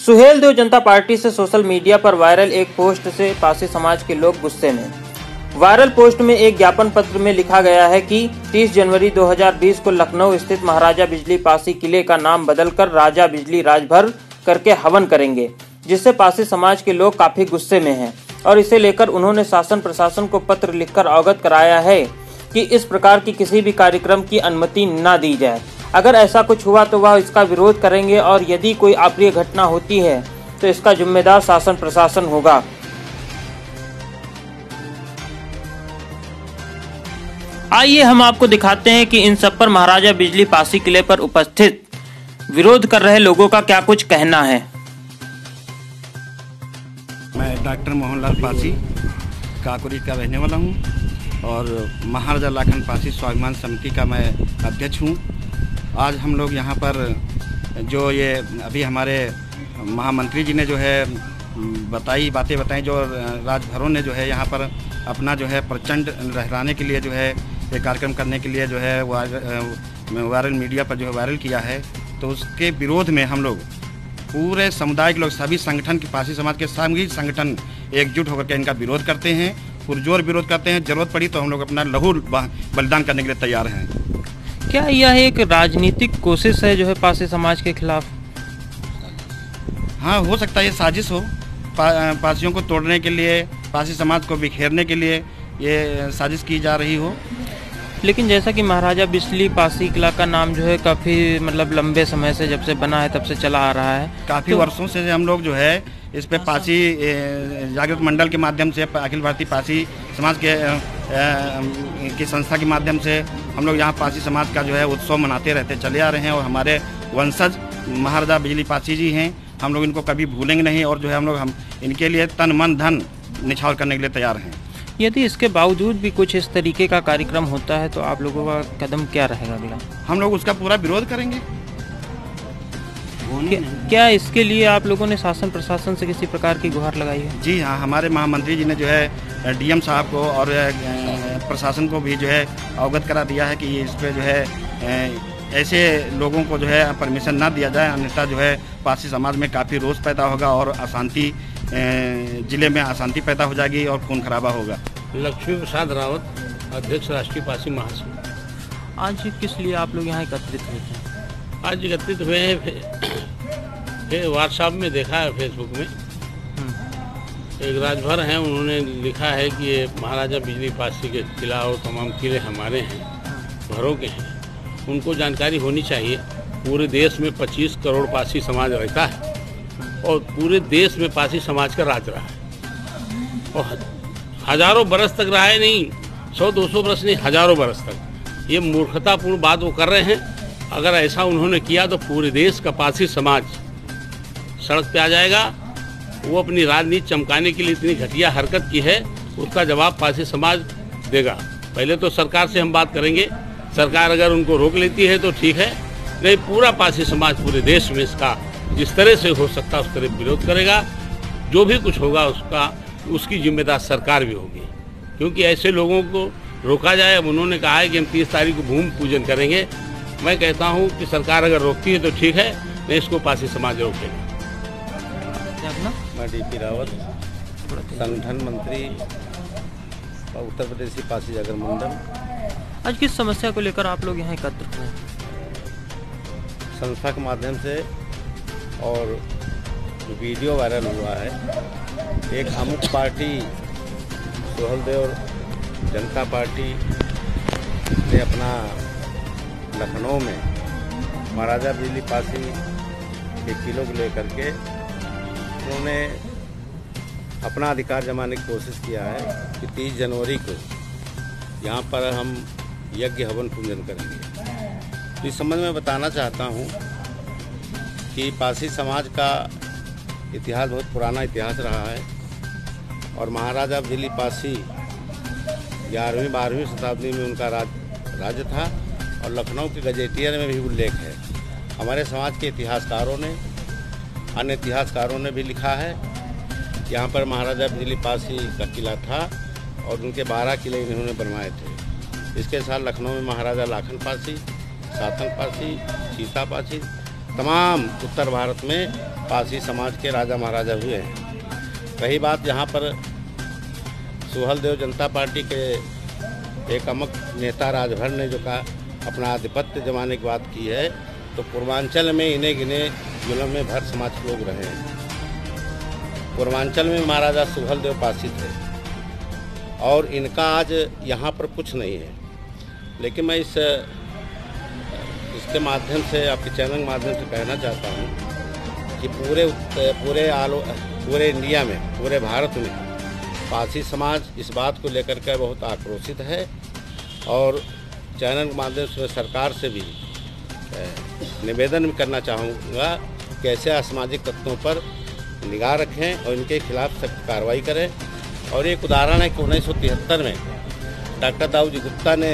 Suhel Dev Janata party से social media पर viral एक पोस्ट से पासी समाज के लोग गुस्से में। वायरल पोस्ट में एक ज्ञापन पत्र में लिखा गया है कि 30 जनवरी 2020 को लखनऊ स्थित महाराजा बिजली पासी किले का नाम बदलकर राजा बिजली राजभर करके हवन करेंगे, जिससे पासी समाज के लोग काफ़ी गुस्से में हैं। और इसे लेकर उन्होंने शासन प्रशासन को पत्र लिखकर अवगत कराया है कि इस प्रकार की किसी भी कार्यक्रम की अनुमति न दी जाए। अगर ऐसा कुछ हुआ तो वह इसका विरोध करेंगे और यदि कोई अप्रिय घटना होती है तो इसका जिम्मेदार शासन प्रशासन होगा। आइए हम आपको दिखाते हैं कि इन सब पर महाराजा बिजली पासी किले पर उपस्थित विरोध कर रहे लोगों का क्या कुछ कहना है। मैं डॉक्टर मोहनलाल पासी काकुरी का रहने वाला हूँ और महाराजा लाखन पासी स्वाभिमान समिति का मैं अध्यक्ष हूँ। आज हम लोग यहाँ पर जो ये अभी हमारे महामंत्री जी ने जो है बताई, बातें बताई, जो राजभरों ने जो है यहाँ पर अपना जो है प्रचंड लहराने के लिए जो है, ये कार्यक्रम करने के लिए जो है वायरल मीडिया पर जो है वायरल किया है तो उसके विरोध में हम लोग पूरे समुदाय के लोग, सभी संगठन के पासी समाज के सभी संगठन एकजुट होकर के इनका विरोध करते हैं, पुरजोर विरोध करते हैं, ज़रूरत पड़ी तो हम लोग अपना लहू बलिदान करने के लिए तैयार हैं। क्या यह एक राजनीतिक कोशिश है जो है पासी समाज के खिलाफ? हाँ हो सकता है ये साजिश हो। पा, पासियों को तोड़ने के लिए पासी समाज को बिखेरने के लिए ये साजिश की जा रही हो। लेकिन जैसा कि महाराजा बिजली पासी किला का नाम जो है काफ़ी मतलब लंबे समय से जब से बना है तब से चला आ रहा है। काफ़ी तो, वर्षों से हम लोग जो है इस पे पासी जागृत मंडल के माध्यम से अखिल भारतीय पासी समाज के की संस्था के माध्यम से हम लोग यहाँ पासी समाज का जो है उत्सव मनाते रहते चले आ रहे हैं और हमारे वंशज महाराजा बिजली पासी जी हैं। हम लोग इनको कभी भूलेंगे नहीं और जो है हम लोग हम इनके लिए तन मन धन निछावर करने के लिए तैयार हैं। यदि इसके बावजूद भी कुछ इस तरीके का कार्यक्रम होता है तो आप लोगों का कदम क्या रहेगा अगला? हम लोग उसका पूरा विरोध करेंगे। क्या, क्या इसके लिए आप लोगों ने शासन प्रशासन से किसी प्रकार की गुहार लगाई है? जी हाँ हमारे महामंत्री जी ने जो है डीएम साहब को और प्रशासन को भी जो है अवगत करा दिया है कि इस पे जो है ऐसे लोगों को जो है परमिशन ना दिया जाए अन्यथा जो है पासी समाज में काफ़ी रोष पैदा होगा और अशांति ज़िले में अशांति पैदा हो जाएगी और खून खराबा होगा। लक्ष्मी प्रसाद रावत अध्यक्ष राष्ट्रीय पासी महासंघ। आज किस लिए आप लोग यहाँ एकत्रित हुए थे? आज एकत्रित हुए हैं व्हाट्सएप में देखा है फेसबुक में। हम्म। एक राजभर हैं उन्होंने लिखा है कि ये महाराजा बिजली पासी के किला और तमाम किले हमारे हैं घरों के हैं। उनको जानकारी होनी चाहिए। पूरे देश में 25 करोड़ पासी समाज रहता है और पूरे देश में पासी समाज का राज रहा है। और हज़ारों बरस तक रहा है नहीं सौ दो सौ बरस नहीं हज़ारों बरस तक। ये मूर्खतापूर्ण बात वो कर रहे हैं। अगर ऐसा उन्होंने किया तो पूरे देश का पासी समाज सड़क पे आ जाएगा। वो अपनी राजनीति चमकाने के लिए इतनी घटिया हरकत की है, उसका जवाब पासी समाज देगा। पहले तो सरकार से हम बात करेंगे। सरकार अगर उनको रोक लेती है तो ठीक है, नहीं पूरा पासी समाज पूरे देश में इसका जिस तरह से हो सकता उस तरह विरोध करेगा। जो भी कुछ होगा उसका, उसकी जिम्मेदार सरकार भी होगी। क्योंकि ऐसे लोगों को रोका जाए, अब उन्होंने कहा है कि हम तीस तारीख को भूमि पूजन करेंगे। मैं कहता हूँ कि सरकार अगर रोकती है तो ठीक है, नहीं इसको पासी समाज रोकेगा। मैं डी पी रावत संगठन मंत्री उत्तर प्रदेश पासी जागर मंडल आज किस समस्या को लेकर आप लोग यहाँ एकत्र हुए? संस्था के माध्यम से और जो वीडियो वायरल हुआ है। एक अमुक पार्टी सोहल देव जनता पार्टी ने अपना लखनऊ में महाराजा बिजली पासी के किलो को लेकर के उन्होंने अपना अधिकार जमाने की कोशिश किया है कि 30 जनवरी को यहाँ पर हम यज्ञ हवन पूजन करेंगे। तो इस संबंध में बताना चाहता हूँ कि पासी समाज का इतिहास बहुत पुराना इतिहास रहा है और महाराजा बिजली पासी ग्यारहवीं, बारहवीं शताब्दी में उनका राज, राज्य था और लखनऊ के गजेटियर में भी उल्लेख है। हमारे समाज के इतिहासकारों ने अन्य इतिहासकारों ने भी लिखा है। यहाँ पर महाराजा बिजली पासी का किला था और उनके बारह किले इन्होंने बनवाए थे। इसके साथ लखनऊ में महाराजा लाखन पासी सातन पासी सीता पासी तमाम उत्तर भारत में पासी समाज के राजा महाराजा हुए हैं। रही बात यहाँ पर सुहल देव जनता पार्टी के एक अमक नेता राजभर ने जो कहा, अपना आधिपत्य जमाने की बात की है तो पूर्वांचल में इन्हें गिने जुलम में भर समाज लोग रहे हैं। पूर्वांचल में महाराजा सुहल देव पासी थे और इनका आज यहाँ पर कुछ नहीं है। लेकिन मैं इस, इसके माध्यम से, आपके चैनल के माध्यम से कहना चाहता हूँ कि पूरे पूरे आलो, पूरे इंडिया में, पूरे भारत में पारसी समाज इस बात को लेकर के बहुत आक्रोशित है। और चैनल के माध्यम से सरकार से भी निवेदन भी करना चाहूँगा कि ऐसे असामाजिक तत्वों पर निगाह रखें और इनके खिलाफ सख्त कार्रवाई करें। और एक उदाहरण है कि उन्नीस सौ तिहत्तर में डॉक्टर दाऊद गुप्ता ने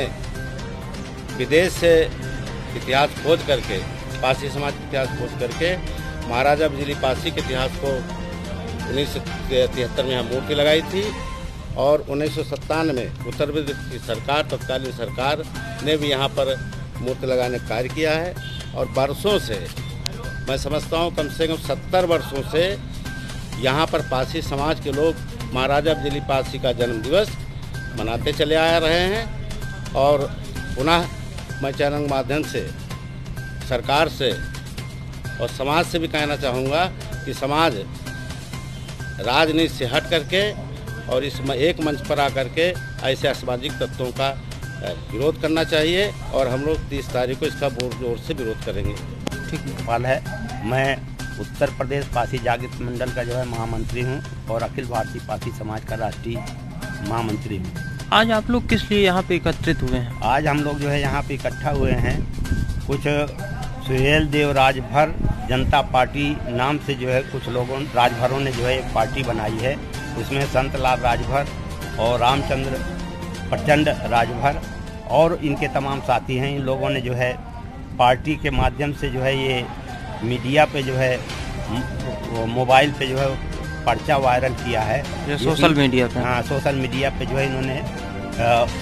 विदेश से इतिहास खोज करके पासी समाज इतिहास खोज करके, महाराजा बिजली पासी के इतिहास को उन्नीस सौ तिहत्तर में यहाँ मूर्ति लगाई थी और उन्नीस सत्तानवे उत्तर प्रदेश की सरकार, तत्कालीन सरकार ने भी यहाँ पर मूर्ति लगाने का कार्य किया है। और बरसों से मैं समझता हूँ कम से कम सत्तर वर्षों से यहाँ पर पासी समाज के लोग महाराजा बिजली पासी का जन्म दिवस मनाते चले आ रहे हैं और पुनः मैं चैनल माध्यम से, सरकार से और समाज से भी कहना चाहूँगा कि समाज राजनीति से हट करके और इस एक मंच पर आकर के ऐसे असामाजिक तत्वों का विरोध करना चाहिए और हम लोग तीस तारीख को इसका ज़ोर ज़ोर से विरोध करेंगे। पाल है। मैं उत्तर प्रदेश पासी जागृत मंडल का जो है महामंत्री हूँ और अखिल भारतीय पासी समाज का राष्ट्रीय महामंत्री हूँ। आज आप लोग किस लिए यहाँ पे एकत्रित हुए हैं? आज हम लोग जो है यहाँ पे इकट्ठा हुए हैं। कुछ सुहेल देव राजभर जनता पार्टी नाम से जो है कुछ लोगों राजभरों ने जो है एक पार्टी बनाई है। उसमें संत लाल राजभर और रामचंद्र प्रचंड राजभर और इनके तमाम साथी हैं। इन लोगों ने जो है पार्टी के माध्यम से जो है ये मीडिया पे जो है मोबाइल पे जो है पर्चा वायरल किया है। ये सोशल मीडिया पे। हाँ सोशल मीडिया पे जो है इन्होंने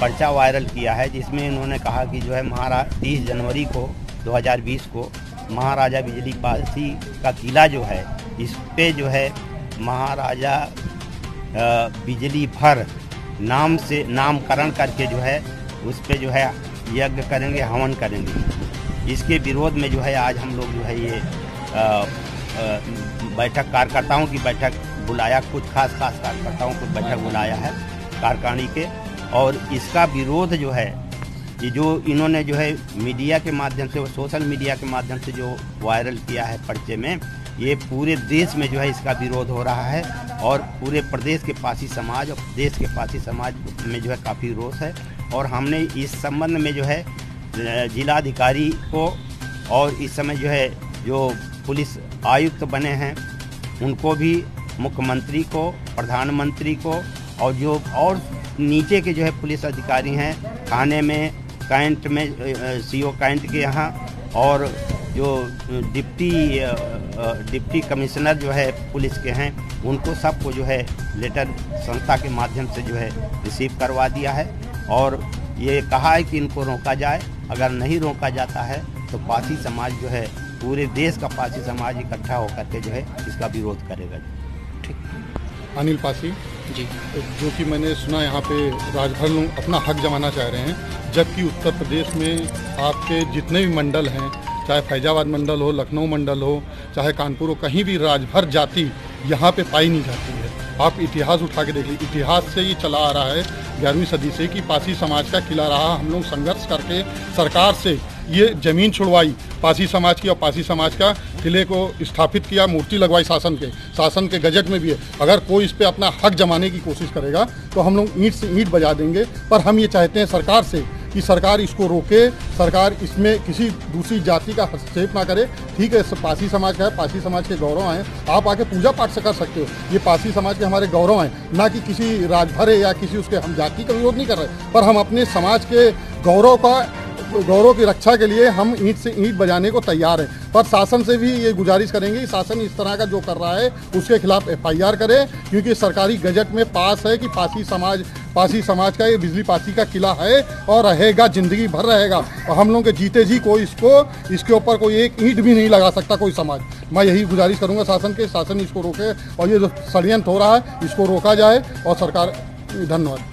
पर्चा वायरल किया है जिसमें इन्होंने कहा कि जो है महाराज तीस जनवरी को 2020 को महाराजा बिजली पासी का किला जो है इस पे जो है महाराजा बिजली भर नाम से नामकरण करके जो है उस पर जो है यज्ञ करेंगे हवन करेंगे। इसके विरोध में जो है आज हम लोग जो है ये बैठक कार्यकर्ताओं की बैठक बुलाया, कुछ खास खास कार्यकर्ताओं को बैठक बुलाया है कारखानी के। और इसका विरोध जो है, ये जो इन्होंने जो है मीडिया के माध्यम से, सोशल मीडिया के माध्यम से जो वायरल किया है पर्चे में, ये पूरे देश में जो है इसका विरोध हो रहा है। और पूरे प्रदेश के पासी समाज और देश के पासी समाज में जो है काफ़ी रोष है। और हमने इस संबंध में जो है जिलाधिकारी को और इस समय जो है जो पुलिस आयुक्त बने हैं, उनको भी मुख्यमंत्री को, प्रधानमंत्री को और जो और नीचे के जो है पुलिस अधिकारी हैं, थाने में, कैंट में सीओ कैंट के यहाँ और जो डिप्टी डिप्टी कमिश्नर जो है पुलिस के हैं, उनको सबको जो है लेटर संस्था के माध्यम से जो है रिसीव करवा दिया है और ये कहा है कि इनको रोका जाए। अगर नहीं रोका जाता है तो पासी समाज जो है पूरे देश का पासी समाज इकट्ठा होकर के जो है इसका विरोध करेगा। ठीक। अनिल पासी जी। जो कि मैंने सुना यहाँ पे राजभर लोग अपना हक जमाना चाह रहे हैं जबकि उत्तर प्रदेश में आपके जितने भी मंडल हैं चाहे फैजाबाद मंडल हो लखनऊ मंडल हो चाहे कानपुर हो कहीं भी राजभर जाति यहाँ पे पाई नहीं जाती है। आप इतिहास उठा के देख लीजिए इतिहास से ये चला आ रहा है, ग्यारहवीं सदी से कि पासी समाज का किला रहा, हम लोग संघर्ष करके सरकार से ये ज़मीन छुड़वाई, पासी समाज की और पासी समाज का किले को स्थापित किया, मूर्ति लगवाई शासन के शासन के गजट में भी है। अगर कोई इस पर अपना हक जमाने की कोशिश करेगा तो हम लोग ईंट से ईंट बजा देंगे, पर हम ये चाहते हैं सरकार से कि सरकार इसको रोके, सरकार इसमें किसी दूसरी जाति का हस्तक्षेप ना करे। ठीक है पासी समाज का है, पासी समाज के गौरव हैं आप आके पूजा पाठ से कर सकते हो। ये पासी समाज के हमारे गौरव हैं ना कि किसी राजभर या किसी उसके हम जाति का विरोध नहीं कर रहे। पर हम अपने समाज के गौरव का, गौरव की रक्षा के लिए हम ईंट से ईंट बजाने को तैयार हैं। पर शासन से भी ये गुजारिश करेंगे शासन इस तरह का जो कर रहा है, उसके खिलाफ एफआईआर करें। क्योंकि सरकारी गजट में पास है कि पासी समाज पासी समाज का ये बिजली पासी का किला है और रहेगा, ज़िंदगी भर रहेगा। और हम लोग के जीते जी कोई इसको, इसके ऊपर कोई एक ईंट भी नहीं लगा सकता कोई समाज। मैं यही गुजारिश करूँगा शासन के, शासन इसको रोके और ये जो षडयंत्र हो रहा है, इसको रोका जाए और सरकार, धन्यवाद।